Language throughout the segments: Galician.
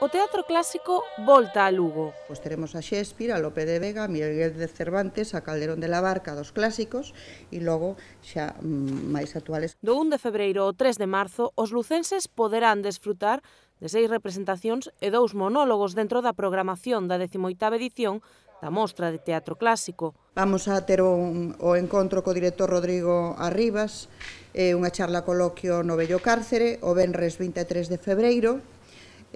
o teatro clásico volta a Lugo. Pois teremos a Shakespeare, a Lope de Vega, a Miguel de Cervantes, a Calderón de la Barca dos clásicos e logo xa máis mm, actuales. Do 1 de febreiro ao 3 de marzo, os lucenses poderán desfrutar de seis representacións e dous monólogos dentro da programación da 18ª edición da Mostra de Teatro Clásico. Vamos a ter un, o encontro co director Rodrigo Arribas, eh, unha charla coloquio no Bello Cárcere, o Benres 23 de febreiro,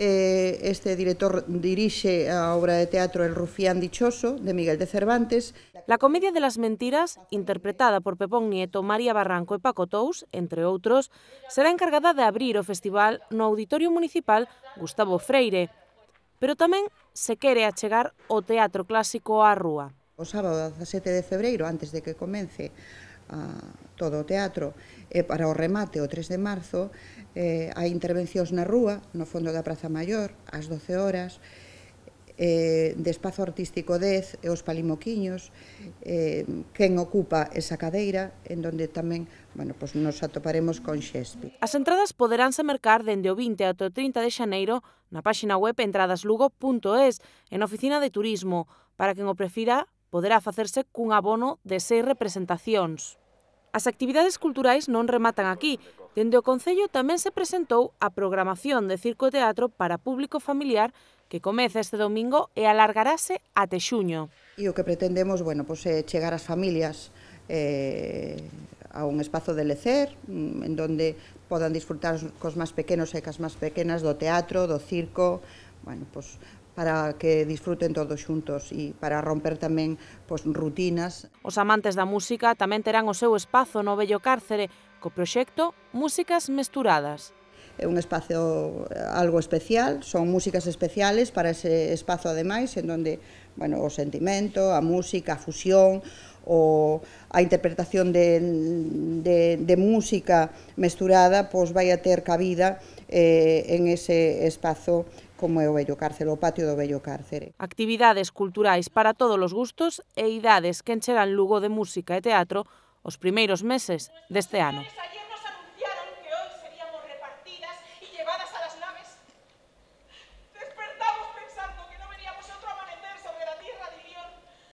eh, este director dirixe a obra de teatro El rufián dichoso, de Miguel de Cervantes. La comedia de las mentiras, interpretada por Pepón Nieto, María Barranco e Paco Tous, entre outros, será encargada de abrir o festival no Auditorio Municipal Gustavo Freire, pero tamén se quere achegar o teatro clásico á rúa. O sábado 17 de febreiro, antes de que comece a todo o teatro e para o remate o 3 de marzo eh, hai intervencións na rúa, no fondo da Praza Maior, ás 12 horas, eh, de Espazo Artístico 10 e os Palimoquiños, eh, quen ocupa esa cadeira, en donde tamén bueno, pois nos atoparemos con Shakespeare. As entradas poderánse mercar dende o 20 ao o 30 de xaneiro na páxina web entradaslugo.es en oficina de turismo. Para quen o prefira, poderá facerse cun abono de seis representacións. As actividades culturais non rematan aquí. Dende o Concello tamén se presentou a programación de Circo e Teatro para público familiar que comeza este domingo e alargarase até xuño. E o que pretendemos bueno, pois, é chegar ás familias eh, a un espazo de lecer, mm, en donde podan disfrutar cos máis pequenos e cas máis pequenas do teatro, do circo, bueno, pois, para que disfruten todos xuntos e para romper tamén pois, rutinas. Os amantes da música tamén terán o seu espazo no Bello Cárcere co proxecto Músicas Mesturadas é un espacio algo especial, son músicas especiales para ese espazo ademais en donde, bueno, o sentimento, a música, a fusión, o a interpretación de, de, de música mesturada pois vai a ter cabida eh, en ese espazo como é o Bello Cárcere, o patio do Bello Cárcere. Actividades culturais para todos os gustos e idades que encherán Lugo de música e teatro os primeiros meses deste ano.